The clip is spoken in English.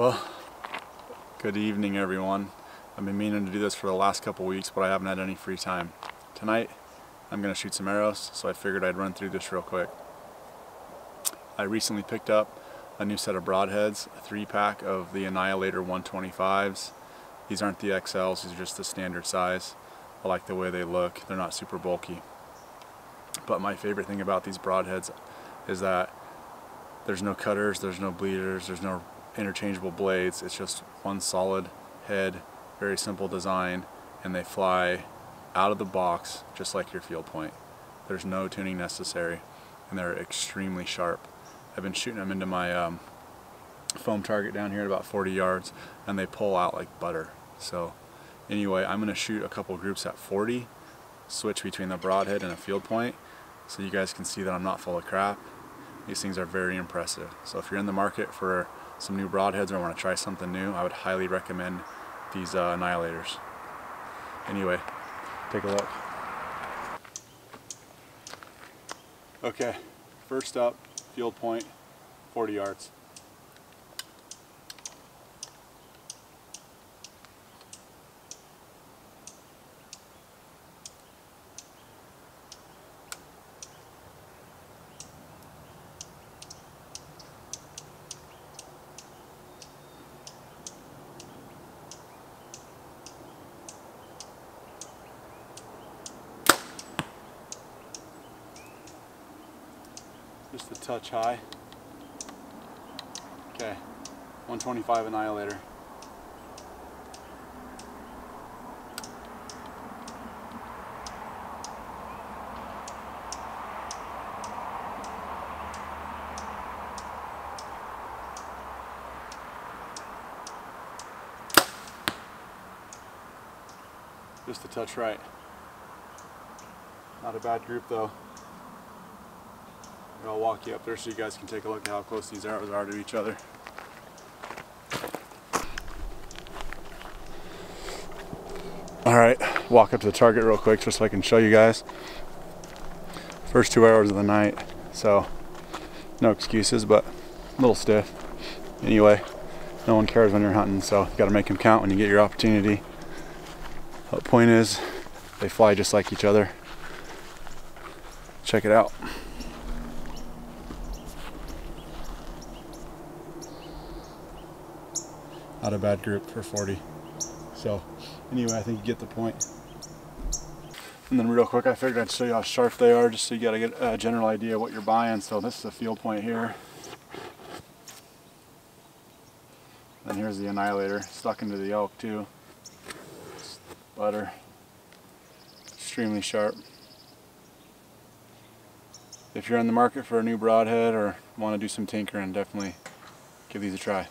Well, good evening everyone. I've been meaning to do this for the last couple weeks, but I haven't had any free time. Tonight, I'm gonna shoot some arrows, so I figured I'd run through this real quick. I recently picked up a new set of broadheads, a three pack of the Annihilator 125s. These aren't the XLs, these are just the standard size. I like the way they look, they're not super bulky. But my favorite thing about these broadheads is that there's no cutters, there's no bleeders, there's no interchangeable blades. It's just one solid head, very simple design, and they fly out of the box just like your field point. There's no tuning necessary, and they're extremely sharp. I've been shooting them into my um, foam target down here at about 40 yards, and they pull out like butter. So anyway, I'm gonna shoot a couple groups at 40, switch between the broadhead and a field point, so you guys can see that I'm not full of crap these things are very impressive. So if you're in the market for some new broadheads or want to try something new, I would highly recommend these uh, Annihilators. Anyway, take a look. Okay, first up, field point, 40 yards. Just a touch high. Okay, 125 Annihilator. Just a touch right. Not a bad group though. I'll walk you up there so you guys can take a look at how close these arrows are to each other. Alright, walk up to the target real quick just so I can show you guys. First two arrows of the night, so no excuses, but a little stiff. Anyway, no one cares when you're hunting, so you gotta make them count when you get your opportunity. The point is, they fly just like each other. Check it out. Not a bad group for 40. So anyway, I think you get the point. And then real quick, I figured I'd show you how sharp they are just so you got to get a general idea of what you're buying. So this is a field point here. And here's the annihilator stuck into the elk too. Butter. Extremely sharp. If you're in the market for a new broadhead or want to do some tinkering, definitely give these a try.